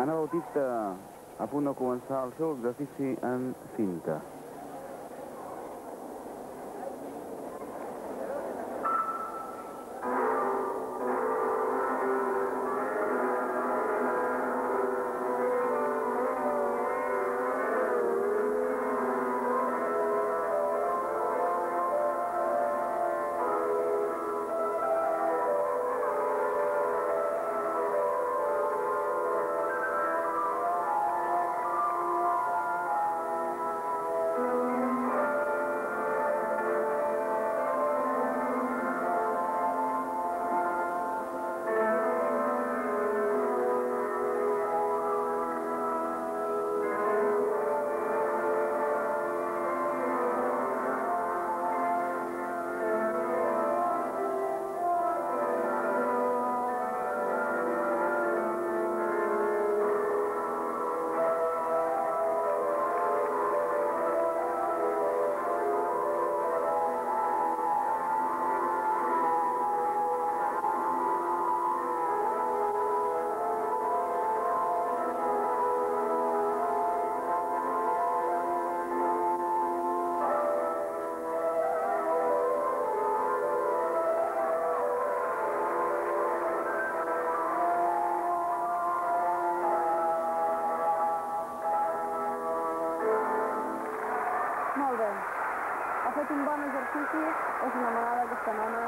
Anna Bautista a punt de començar el seu exercici en cinta. Molt bé. Ha fet un bon exercici, és una manada aquesta nona